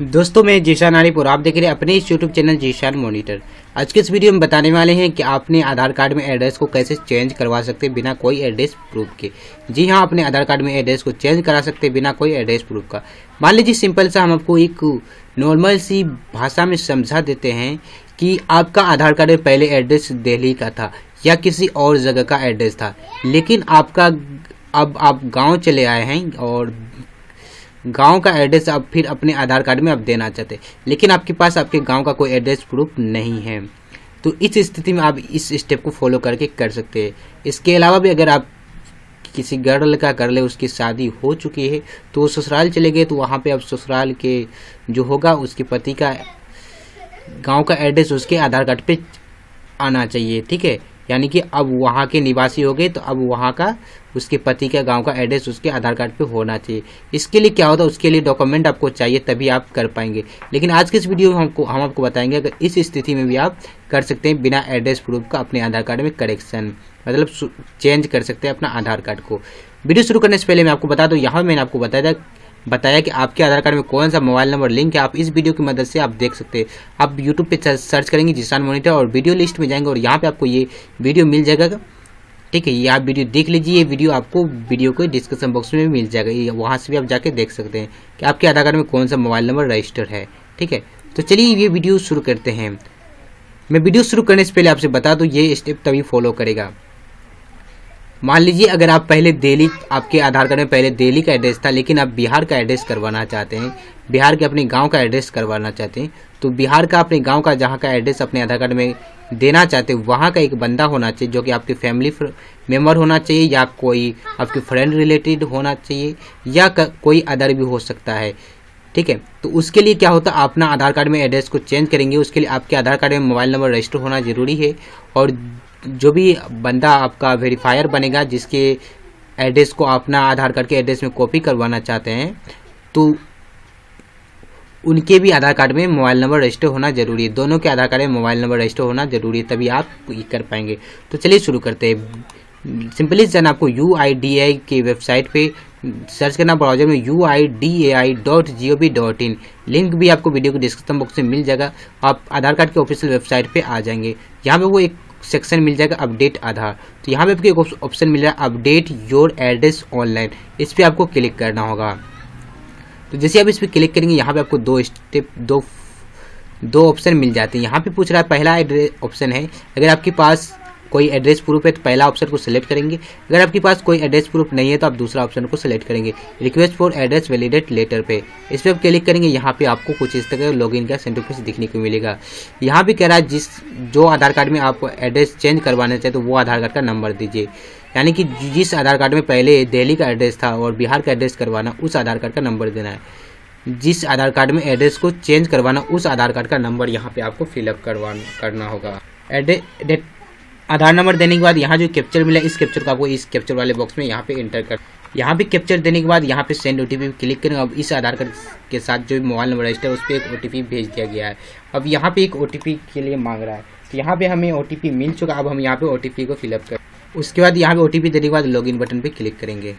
दोस्तों, मैं जीशान और आप देख रहे हैं अपने इस यूट्यूब चैनल जीशान मॉनिटर आज के इस वीडियो में बताने वाले हैं कि आपने आधार कार्ड में एड्रेस को कैसे चेंज करवा सकते हैं बिना कोई एड्रेस प्रूफ के। जी हाँ अपने आधार कार्ड में एड्रेस को चेंज करा सकते हैं बिना कोई एड्रेस प्रूफ का। मान लीजिए सिंपल सा हम आपको एक नॉर्मल सी भाषा में समझा देते हैं कि आपका आधार कार्ड में पहले एड्रेस दिल्ली का था या किसी और जगह का एड्रेस था। लेकिन आपका, अब आप गाँव चले आए हैं और गाँव का एड्रेस आप फिर अपने आधार कार्ड में आप देना चाहते लेकिन आपके पास आपके गाँव का कोई एड्रेस प्रूफ नहीं है। तो इस स्थिति में आप इस स्टेप को फॉलो करके कर सकते हैं। इसके अलावा भी अगर आप किसी गर्ल का कर ले, उसकी शादी हो चुकी है तो वो ससुराल चले गए तो वहाँ पे आप ससुराल के जो होगा, उसके पति का गाँव का एड्रेस उसके आधार कार्ड पे आना चाहिए, ठीक है? यानी कि अब वहाँ के निवासी हो गए तो अब वहाँ का, उसके पति का गाँव का एड्रेस उसके आधार कार्ड पे होना चाहिए। इसके लिए क्या होता है? उसके लिए डॉक्यूमेंट आपको चाहिए, तभी आप कर पाएँगे। लेकिन आज के इस वीडियो में हमको, हम आपको बताएँगे, अगर इस स्थिति में भी आप कर सकते हैं बिना एड्रेस प्रूफ का अपने आधार कार्ड में करेक्शन मतलब चेंज कर सकते हैं अपना आधार कार्ड को। वीडियो शुरू करने से पहले मैं आपको बता दूँ, यहाँ मैंने आपको बताया था बताया कि आपके आधार कार्ड में कौन सा मोबाइल नंबर लिंक है, आप इस वीडियो की मदद से आप देख सकते हैं। आप यूट्यूब पे सर्च करेंगे जिसान मोनिटर और वीडियो लिस्ट में जाएँगे और यहाँ पे आपको ये वीडियो मिल जाएगा। ठीक है, ये आप वीडियो देख लीजिए, ये वीडियो आपको वीडियो को डिस्क्रिप्शन बॉक्स में भी मिल जाएगा। ये वहाँ से भी आप जाके देख सकते हैं कि आपके आधार कार्ड में कौन सा मोबाइल नंबर रजिस्टर है। ठीक है तो चलिए ये वीडियो शुरू करते हैं। मैं वीडियो शुरू करने से पहले आपसे बता दूँ, ये स्टेप तभी फॉलो करेगा। मान लीजिए, अगर आप पहले दिल्ली, आपके आधार कार्ड में पहले दिल्ली का एड्रेस था, लेकिन आप बिहार का एड्रेस करवाना चाहते हैं, बिहार के अपने गाँव का एड्रेस करवाना चाहते हैं तो बिहार का अपने गाँव का जहाँ का एड्रेस अपने आधार कार्ड में देना चाहते हैं, वहाँ का एक बंदा होना चाहिए जो कि आपके फैमिली मेंबर होना चाहिए, या कोई आपके फ्रेंड रिलेटेड होना चाहिए, या कोई अदर भी हो सकता है। ठीक है? तो उसके लिए क्या होता है अपना आधार कार्ड में एड्रेस को चेंज करेंगे, उसके लिए आपके आधार कार्ड में मोबाइल नंबर रजिस्टर होना ज़रूरी है, और जो भी बंदा आपका वेरीफायर बनेगा, जिसके एड्रेस को अपना आधार कार्ड के एड्रेस में कॉपी करवाना चाहते हैं तो उनके भी आधार कार्ड में मोबाइल नंबर रजिस्टर होना ज़रूरी है। दोनों के आधार कार्ड में मोबाइल नंबर रजिस्टर होना ज़रूरी है, तभी आप ये कर पाएँगे। तो चलिए शुरू करते हैं। सिंपली जन आपको यू की वेबसाइट पे सर्च करना ब्राउज़र में U I D A I dot G O V dot in link भी आपको वीडियो के डिस्क्रिप्शन बॉक्स में मिल जाएगा। आप आधार कार्ड के ऑफिशियल वेबसाइट पे आ जाएँगे। यहाँ पे वो एक सेक्शन मिल जाएगा अपडेट आधार तो यहाँ पे आपको एक ऑप्शन मिल रहा है अपडेट योर एड्रेस ऑनलाइन इस पर आपको क्लिक करना होगा। तो जैसे आप इस पर क्लिक करेंगे, यहाँ पे आपको दो स्टेप दो दो ऑप्शन मिल जाते हैं। यहाँ पे पूछ रहा है, पहला ऑप्शन है। अगर आपके पास कोई एड्रेस प्रूफ है तो पहला ऑप्शन को सिलेक्ट करेंगे। अगर आपके पास कोई एड्रेस प्रूफ नहीं है तो आप दूसरा ऑप्शन को सिलेक्ट करेंगे। Request for address validate letter पे। इस पर आप क्लिक करेंगे, यहाँ पे आपको कुछ इस तरह लॉग इन का सेंटरफेस दिखने को मिलेगा। यहाँ भी कह रहा है जिस, जो आधार कार्ड में आप एड्रेस चेंज करवाना चाहते तो वो आधार कार्ड का नंबर दीजिए। यानी कि जिस आधार कार्ड में पहले दिल्ली का एड्रेस था और बिहार का एड्रेस करवाना, उस आधार कार्ड का नंबर देना है। जिस आधार कार्ड में एड्रेस को चेंज करवाना, उस आधार कार्ड का नंबर यहाँ पे आपको फिलअप करवाना, करना होगा। एड्रेस आधार नंबर देने के बाद यहाँ जो कैप्चर मिला, इस कैप्चर को आपको इस कैप्चर वाले बॉक्स में यहाँ पे इंटर कर यहाँ पे कैप्चर देने के बाद यहाँ पे सेंड ओ क्लिक करेंगे अब इस आधार कार्ड के साथ जो मोबाइल नंबर रजिस्टर है, उस पर एक ओटीपी भेज दिया गया है। अब यहाँ पे एक ओ के लिए मांग रहा है। तो यहाँ पे हमें ओटीपी मिल चुका अब हम यहाँ पे ओटीपी को फिलअप कर उसके बाद यहाँ पे ओटीपी देने के बाद लॉगिन बटन पर क्लिक करेंगे।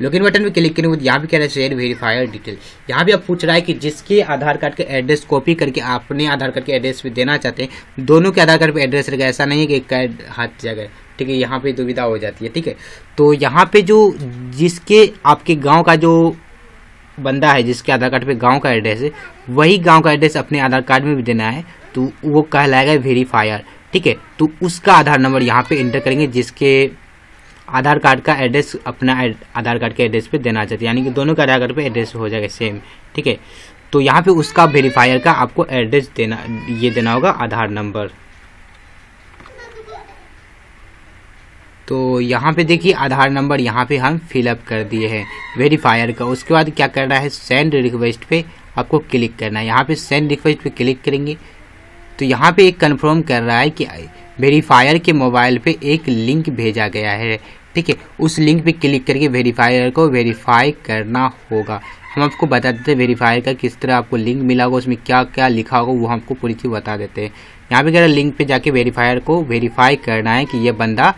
लॉगिन बटन पे क्लिक करने के यहाँ भी कह रहा है शेयर वेरीफायर डिटेल यहाँ भी आप पूछ रहा है कि जिसके आधार कार्ड के एड्रेस कॉपी करके अपने आधार कार्ड के एड्रेस पे देना चाहते हैं, दोनों के आधार कार्ड पे एड्रेस रहेगा। ऐसा नहीं है कि एक कार्ड हाथ जगह ठीक है, यहाँ पे दुविधा हो जाती है, ठीक है। तो यहाँ पे जो जिसके आपके गाँव का जो बंदा है, जिसके आधार कार्ड पे गाँव का एड्रेस है, वही गाँव का एड्रेस अपने आधार कार्ड में भी देना है तो वो कहलाएगा वेरीफायर ठीक है। तो उसका आधार नंबर यहाँ पे एंटर करेंगे, जिसके आधार कार्ड का एड्रेस अपना आधार कार्ड के एड्रेस पे देना चाहते हैं यानी कि दोनों का आधार कार्ड पे एड्रेस हो जाएगा सेम ठीक है? तो यहाँ पे उसका वेरीफायर का आपको एड्रेस देना, ये देना होगा आधार नंबर तो यहाँ पे देखिए आधार नंबर यहाँ पे हम फिलअप कर दिए हैं वेरीफायर का। उसके बाद क्या करना है? सेंड रिक्वेस्ट पे आपको क्लिक करना है। यहाँ पे सेंड रिक्वेस्ट पे क्लिक करेंगे। तो यहाँ पे एक कंफर्म कर रहा है कि वेरीफायर के मोबाइल पे एक लिंक भेजा गया है। ठीक है, उस लिंक पे क्लिक करके वेरीफायर को वेरीफाई करना होगा। हम आपको बता देते हैं वेरीफायर का किस तरह आपको लिंक मिला होगा, उसमें क्या क्या लिखा होगा, वो हमको पूरी चीज़ बता देते हैं। यहाँ पे कह रहा लिंक पे जाके वेरीफायर को वेरीफाई करना है कि ये बंदा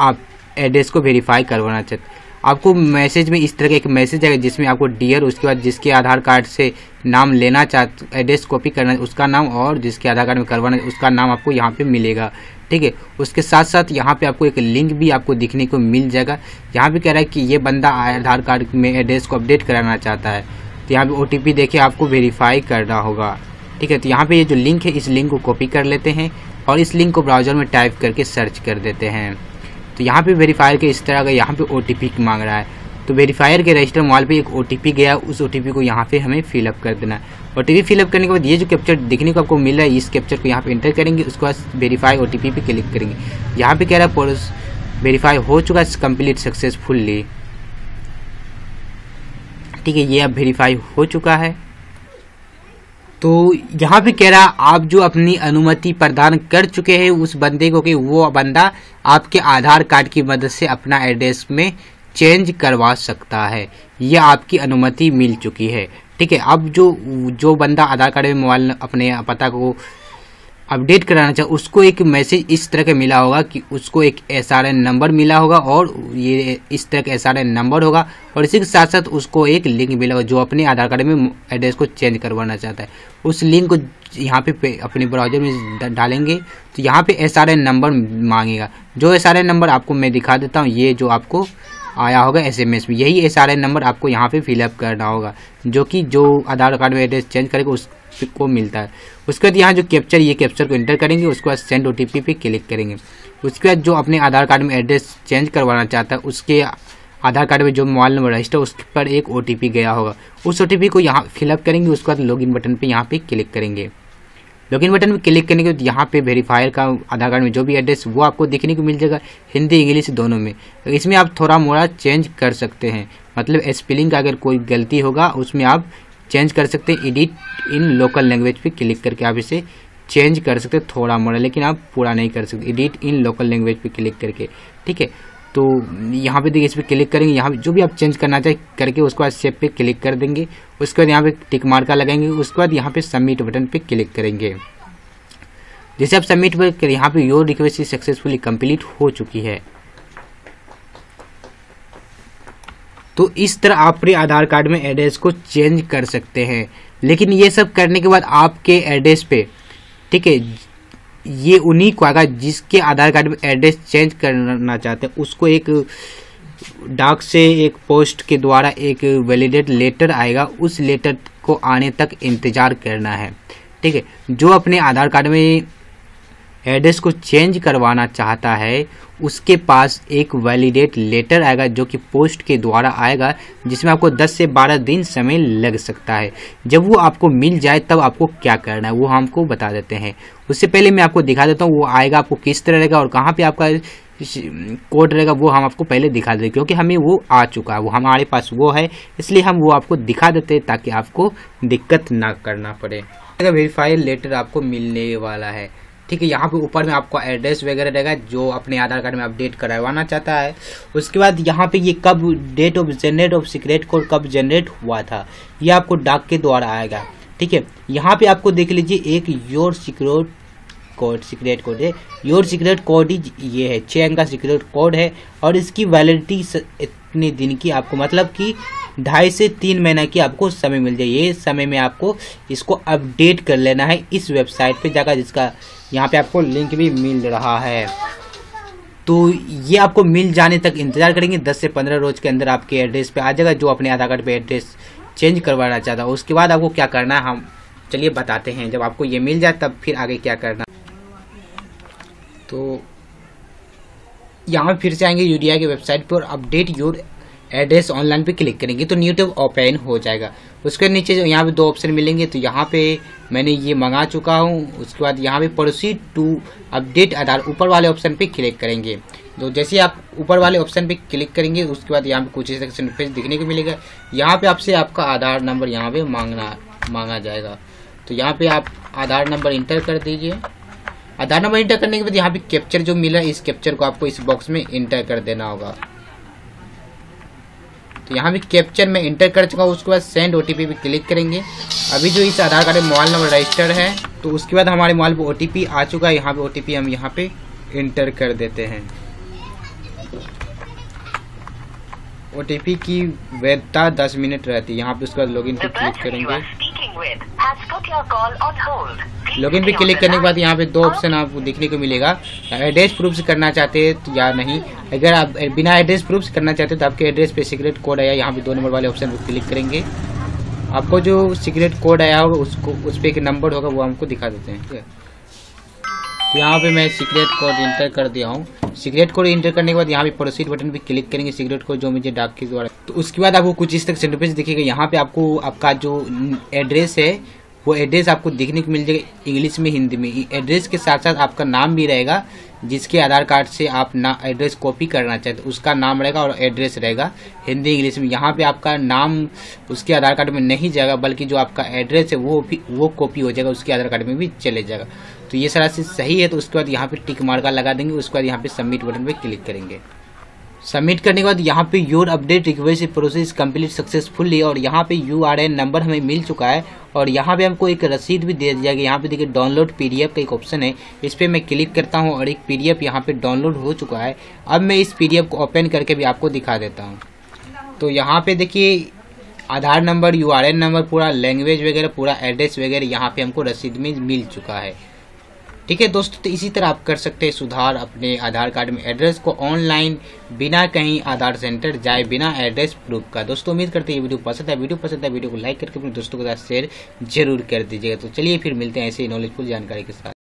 आप एड्रेस को वेरीफाई करवाना चाहते आपको मैसेज में इस तरह का एक मैसेज आएगा जिसमें आपको डियर उसके बाद जिसके आधार कार्ड से नाम लेना चाहते एड्रेस कॉपी करना, उसका नाम और जिसके आधार कार्ड में करवाना, उसका नाम आपको यहाँ पे मिलेगा। ठीक है? उसके साथ साथ यहाँ पे आपको एक लिंक भी आपको दिखने को मिल जाएगा। यहाँ पे कह रहा है कि ये बंदा आधार कार्ड में एड्रेस को अपडेट कराना चाहता है। तो यहाँ पे ओ टी आपको वेरीफाई करना होगा। ठीक है? तो यहाँ पे ये जो लिंक है, इस लिंक को कॉपी कर लेते हैं और इस लिंक को ब्राउज़र में टाइप करके सर्च कर देते हैं। तो यहाँ पे वेरीफायर के इस तरह का यहाँ पे ओ मांग रहा है तो वेरीफायर के रजिस्टर मोबाइल पे एक ओटीपी गया उस ओटीपी को यहाँ पे हमें फिलअप कर देना है। ओ फिलअप करने के बाद ये जो कैप्चर देखने को आपको मिल रहा है, इस कैप्चर को यहाँ पे इंटर करेंगे, उसके बाद वेरीफाई ओ पे क्लिक करेंगे। यहाँ पे कह रहा है वेरीफाई हो चुका है कंप्लीट सक्सेसफुल्ली ठीक है, ये अब वेरीफाई हो चुका है। तो यहाँ पे कह रहा, आप जो अपनी अनुमति प्रदान कर चुके हैं उस बंदे को कि वो बंदा आपके आधार कार्ड की मदद से अपना एड्रेस में चेंज करवा सकता है। यह आपकी अनुमति मिल चुकी है। ठीक है, अब जो जो बंदा आधार कार्ड में मोबाइल अपने पता को अपडेट कराना चाहे, उसको एक मैसेज इस तरह का मिला होगा कि उसको एक एस नंबर मिला होगा और ये इस तरह का एस नंबर होगा और इसी के साथ साथ उसको एक लिंक मिला होगा जो अपने आधार कार्ड में एड्रेस को चेंज करवाना चाहता है। उस लिंक को यहाँ पे अपने ब्राउज़र में डालेंगे तो यहाँ पे एस नंबर मांगेगा। जो एस नंबर आपको मैं दिखा देता हूँ, ये जो आपको आया होगा एसएमएस में यही SRN नंबर आपको यहाँ पे फिलअप करना होगा, जो कि जो आधार कार्ड में एड्रेस चेंज करेगा, उसको मिलता है। उसके बाद यहाँ जो कैप्चर ये कैप्चर को इंटर करेंगे, उसके बाद सेंड ओटीपी पे क्लिक करेंगे। उसके बाद जो अपने आधार कार्ड में एड्रेस चेंज करवाना चाहता है, उसके आधार कार्ड में जो मोबाइल नंबर रजिस्टर उस पर एक ओटीपी गया होगा। उस ओटीपी को यहाँ फिलअप करेंगे, उसके बाद लॉगिन बटन पर यहाँ पर क्लिक करेंगे। लॉगिन बटन में क्लिक करने के बाद यहाँ पे वेरीफायर का आधार कार्ड में जो भी एड्रेस वो आपको देखने को मिल जाएगा हिंदी, इंग्लिश दोनों में। इसमें आप थोड़ा मोड़ा चेंज कर सकते हैं। मतलब स्पेलिंग का अगर कोई गलती होगा, उसमें आप चेंज कर सकते हैं। एडिट इन लोकल लैंग्वेज पे क्लिक करके आप इसे चेंज कर सकते हैं थोड़ा मोड़ा, लेकिन आप पूरा नहीं कर सकते। एडिट इन लोकल लैंग्वेज पे क्लिक करके। ठीक है? तो यहाँ पे देखिए इस पर क्लिक करेंगे, यहाँ पे जो भी आप चेंज करना चाहे करके उसके बाद सेव पे क्लिक कर देंगे। उसके बाद यहाँ पे टिक मार्का लगाएँगे, उसके बाद यहाँ पे सबमिट बटन पे क्लिक करेंगे। जैसे आप सबमिट पर यहाँ पे योर रिक्वेस्ट सक्सेसफुली कंप्लीट हो चुकी है। तो इस तरह आप अपने आधार कार्ड में एड्रेस को चेंज कर सकते हैं। लेकिन ये सब करने के बाद आपके एड्रेस पे, ठीक है ये उन्हीं को आएगा जिसके आधार कार्ड में एड्रेस चेंज करना चाहते हैं। उसको एक डाक से एक पोस्ट के द्वारा एक वैलिडेट लेटर आएगा। उस लेटर को आने तक इंतज़ार करना है। ठीक है? जो अपने आधार कार्ड में एड्रेस को चेंज करवाना चाहता है, उसके पास एक वैलिडेट लेटर आएगा जो कि पोस्ट के द्वारा आएगा, जिसमें आपको 10 से 12 दिन समय लग सकता है। जब वो आपको मिल जाए, तब आपको क्या करना है, वो हमको बता देते हैं। उससे पहले मैं आपको दिखा देता हूँ, वो आएगा आपको किस तरह रहेगा और कहाँ पे आपका कोड रहेगा, वो हम आपको पहले दिखा देते क्योंकि हमें वो आ चुका है, वो हमारे पास वो है, इसलिए हम वो आपको दिखा देते हैं, ताकि आपको दिक्कत ना करना पड़े। वेरीफाई लेटर आपको मिलने वाला है ठीक है, यहाँ पे ऊपर में आपको एड्रेस वगैरह रहेगा, जो अपने आधार कार्ड में अपडेट करवाना चाहता है। उसके बाद यहाँ पे ये कब date of generate of secret code कब जनरेट हुआ था, ये आपको डाक के द्वारा आएगा। ठीक है, यहाँ पे आपको देख लीजिए, एक your secure code secret code है। योर सीक्रेट कोड ही ये है। छः अंक का सीक्रेट कोड है और इसकी वैलिडिटी इतने दिन की आपको मतलब कि ढाई से तीन महीना की आपको समय मिल जाए। ये समय में आपको इसको अपडेट कर लेना है इस वेबसाइट पे जाकर, जिसका यहाँ पे आपको लिंक भी मिल रहा है। तो ये आपको मिल जाने तक इंतज़ार करेंगे। 10 से 15 रोज के अंदर आपके एड्रेस पे आ जाएगा। जो अपने आधार कार्ड पे एड्रेस चेंज करवाना चाहता उसके बाद आपको क्या करना है, हम चलिए बताते हैं। जब आपको ये मिल जाए, तब फिर आगे क्या करना तो यहाँ फिर से आएँगे यूडिया की वेबसाइट पर अपडेट योर एड्रेस ऑनलाइन पे क्लिक करेंगे तो न्यू टैब ओपन हो जाएगा। उसके नीचे यहाँ पे दो ऑप्शन मिलेंगे तो यहाँ पे मैंने ये मंगा चुका हूँ। उसके बाद यहाँ पे प्रोसीड टू अपडेट आधार ऊपर वाले ऑप्शन पे क्लिक करेंगे। तो जैसे आप ऊपर वाले ऑप्शन पे क्लिक करेंगे, उसके बाद यहाँ पे कुछ सेक्शन पेज दिखने को मिलेगा। यहाँ पे आपसे आपका आधार नंबर यहाँ पे मांगना, मांगा जाएगा। तो यहाँ पे आप आधार नंबर इंटर कर दीजिए। आधार नंबर इंटर करने के बाद यहाँ पे कैप्चर जो मिला इस कैप्चर को आपको इस बॉक्स में इंटर कर देना होगा। तो यहाँ भी कैप्चर में इंटर कर चुका हूँ उसके बाद सेंड ओ पे क्लिक करेंगे। अभी जो इस आधार कार्ड में मोबाइल नंबर रजिस्टर है तो उसके बाद हमारे मोबाइल पर ओटीपी आ चुका है। यहाँ पे ओटीपी हम यहाँ पे इंटर कर देते हैं। ओटीपी की वैधता 10 मिनट रहती है। यहाँ पे उसके बाद लॉगिन पे क्लिक करेंगे। With has put your call on hold. Login पे क्लिक करने के बाद यहाँ पे दो ऑप्शन आपको देखने को मिलेगा। एड्रेस प्रूफ करना चाहते हैं तो या नहीं। अगर आप बिना एड्रेस प्रूफ करना चाहते हैं तो आपके एड्रेस पे सीक्रेट कोड आया। यहाँ पे दो नंबर वाले ऑप्शन पे क्लिक करेंगे। आपको जो सीक्रेट कोड आया होगा उसको उस पर एक नंबर होगा वो हमको दिखा देते हैं। ठीक है तो यहाँ पे मैं सीक्रेट कोड इंटर कर दिया हूँ। सीक्रेट कोड इंटर करने के बाद यहाँ पे प्रोसीड बटन पे क्लिक करेंगे सिगरेट को, जो मुझे डाक के द्वारा। तो उसके बाद आपको कुछ इस तक सेंटर दिखेगा। यहाँ पे आपको आपका जो एड्रेस है, वो एड्रेस आपको देखने को मिल जाएगा इंग्लिश में हिंदी में। एड्रेस के साथ साथ आपका नाम भी रहेगा, जिसके आधार कार्ड से आप ना एड्रेस कॉपी करना चाहते उसका नाम रहेगा और एड्रेस रहेगा हिंदी इंग्लिश में। यहाँ पे आपका नाम उसके आधार कार्ड में नहीं जाएगा, बल्कि जो आपका एड्रेस है, वो भी, वो कॉपी हो जाएगा, उसके आधार कार्ड में भी चले जाएगा। तो ये सारा चीज़ सही है तो उसके बाद यहाँ पे टिक मार्का लगा देंगे, उसके बाद यहाँ पे सबमिट बटन पे क्लिक करेंगे। सबमिट करने के बाद यहाँ पे your update request process complete successfully और यहाँ पे यू आर नंबर हमें मिल चुका है, और यहाँ पे हमको एक रसीद भी दे दिया गया। यहाँ पे देखिए डाउनलोड पीडीएफ का एक ऑप्शन है, इस पर मैं क्लिक करता हूँ, और एक पीडीएफ यहाँ पे डाउनलोड हो चुका है। अब मैं इस पीडीएफ को ओपन करके भी आपको दिखा देता हूँ। तो यहाँ पे देखिए, आधार नंबर यूआरएन नंबर पूरा लैंग्वेज वगैरह, पूरा एड्रेस वगैरह यहाँ पे हमको रसीद में मिल चुका है। ठीक है दोस्तों तो इसी तरह आप कर सकते हैं सुधार अपने आधार कार्ड में एड्रेस को ऑनलाइन बिना कहीं आधार सेंटर जाए, बिना एड्रेस प्रूफ का। दोस्तों, उम्मीद करते हैं ये वीडियो पसंद है वीडियो पसंद है वीडियो को लाइक करके अपने दोस्तों के साथ शेयर ज़रूर कर दीजिएगा। तो चलिए फिर मिलते हैं ऐसे नॉलेजफुल जानकारी के साथ।